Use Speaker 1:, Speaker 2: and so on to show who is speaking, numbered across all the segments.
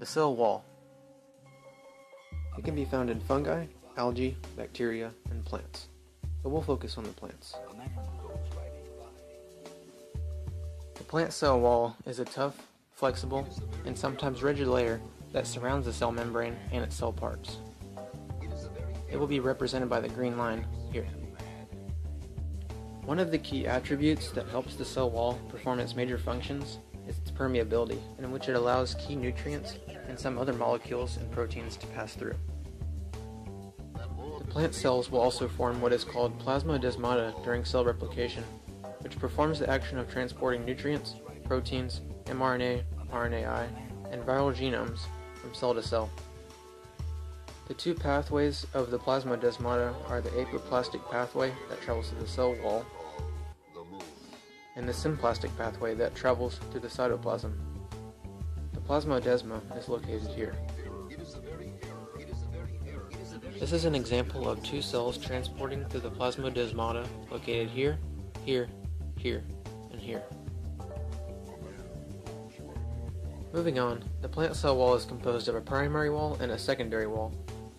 Speaker 1: The cell wall. It can be found in fungi, algae, bacteria, and plants. But we'll focus on the plants. The plant cell wall is a tough, flexible, and sometimes rigid layer that surrounds the cell membrane and its cell parts. It will be represented by the green line here. One of the key attributes that helps the cell wall perform its major functions is its permeability, in which it allows key nutrients and some other molecules and proteins to pass through. The plant cells will also form what is called plasmodesmata during cell replication, which performs the action of transporting nutrients, proteins, mRNA, RNAi, and viral genomes from cell to cell. The two pathways of the plasmodesmata are the apoplastic pathway that travels through the cell wall and the symplastic pathway that travels through the cytoplasm. Plasmodesma is located here. This is an example of two cells transporting through the plasmodesmata located here, here, here, and here. Moving on, the plant cell wall is composed of a primary wall and a secondary wall.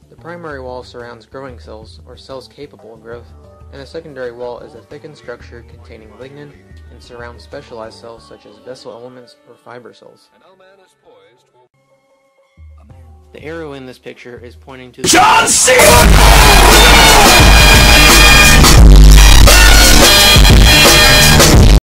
Speaker 1: The primary wall surrounds growing cells, or cells capable of growth, and the secondary wall is a thickened structure containing lignin and surrounds specialized cells such as vessel elements or fiber cells. The arrow in this picture is pointing to the
Speaker 2: John Cena!